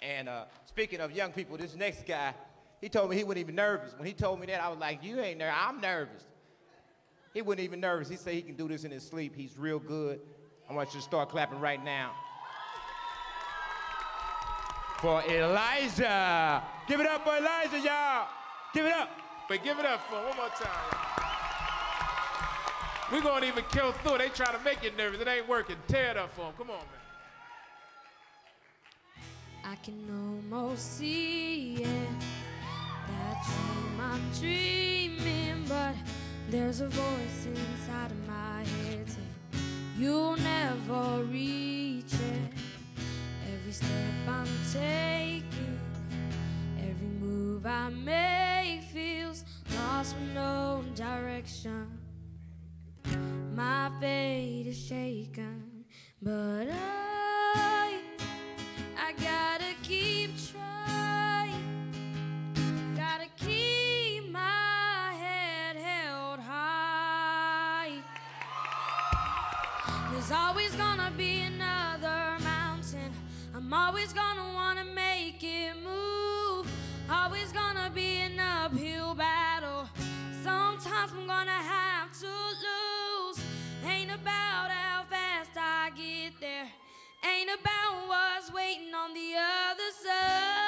And uh, speaking of young people, this next guy, he told me he wasn't even nervous. When he told me that, I was like, you ain't nervous. I'm nervous. He wasn't even nervous. He said he can do this in his sleep. He's real good. I want you to start clapping right now. For Elijah. Give it up for Elijah, y'all. Give it up. But give it up for one more time. We're gonna even kill through. They try to make you nervous. It ain't working. Tear it up for him. Come on, man. I can almost see it. That dream I'm dreaming, but there's a voice inside of my head saying, You'll never reach it. Every step I'm taking, every move I make feels lost with no direction. My fate is shaken, but I, There's always gonna be another mountain. I'm always gonna wanna make it move. Always gonna be an uphill battle. Sometimes I'm gonna have to lose. Ain't about how fast I get there. Ain't about what's waiting on the other side.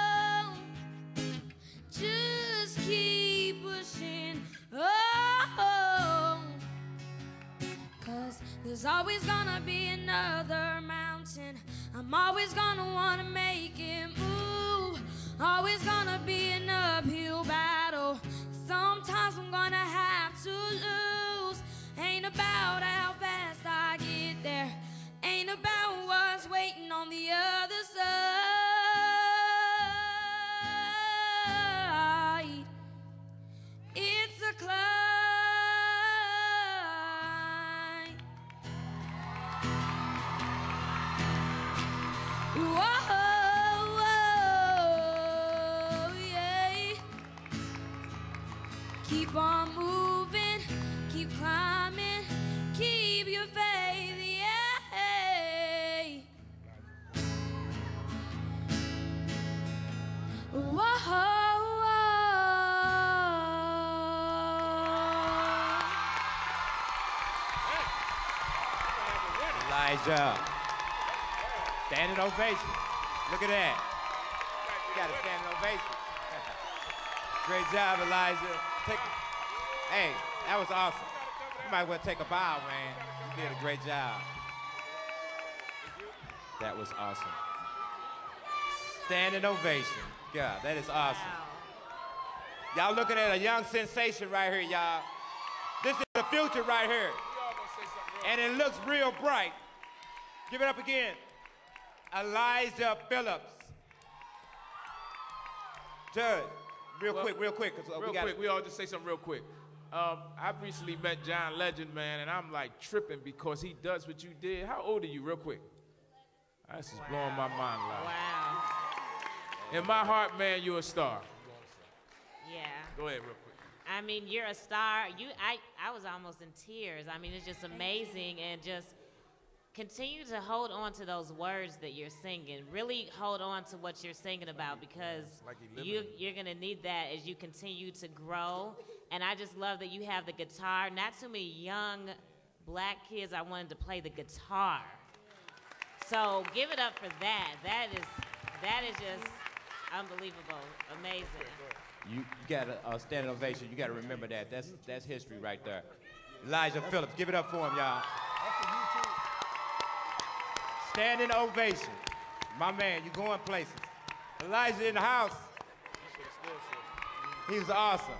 There's always gonna be another mountain. I'm always gonna wanna make it move. Always gonna be an uphill battle. Sometimes I'm gonna have to lose. Ain't about how fast I get there. Ain't about what's waiting on the other Whoa, yeah. Keep on moving, keep climbing, keep your faith, yeah. Whoa, Elijah. Standing ovation. Look at that. You got a standing ovation. Great job, Elijah. Take, hey, that was awesome. You might well take a bow, man. You did a great job. That was awesome. Standing ovation. God, that is awesome. Y'all looking at a young sensation right here, y'all. This is the future right here. And it looks real bright. Give it up again. Elijah Phillips. Judge, real Well, quick, real quick, because real we got quick, we all just say something real quick. Um, I recently met John Legend, man, and I'm like tripping because he does what you did. How old are you, real quick? This is blowing my mind. Like. Wow. In my heart, man, you're a star. Yeah. Go ahead, real quick. I mean, you're a star. You, I, I was almost in tears. I mean, it's just amazing, and just continue to hold on to those words that you're singing. Really hold on to what you're singing about because Like you, you're gonna need that as you continue to grow. And I just love that you have the guitar. Not too many young black kids I wanted to play the guitar. So give it up for that. That is, that is just unbelievable, amazing. You, you got a, a standing ovation. You got to remember that. That's that's history right there. Elijah Phillips, give it up for him, y'all. Standing ovation. My man, you're going places. Elijah in the house. He was awesome.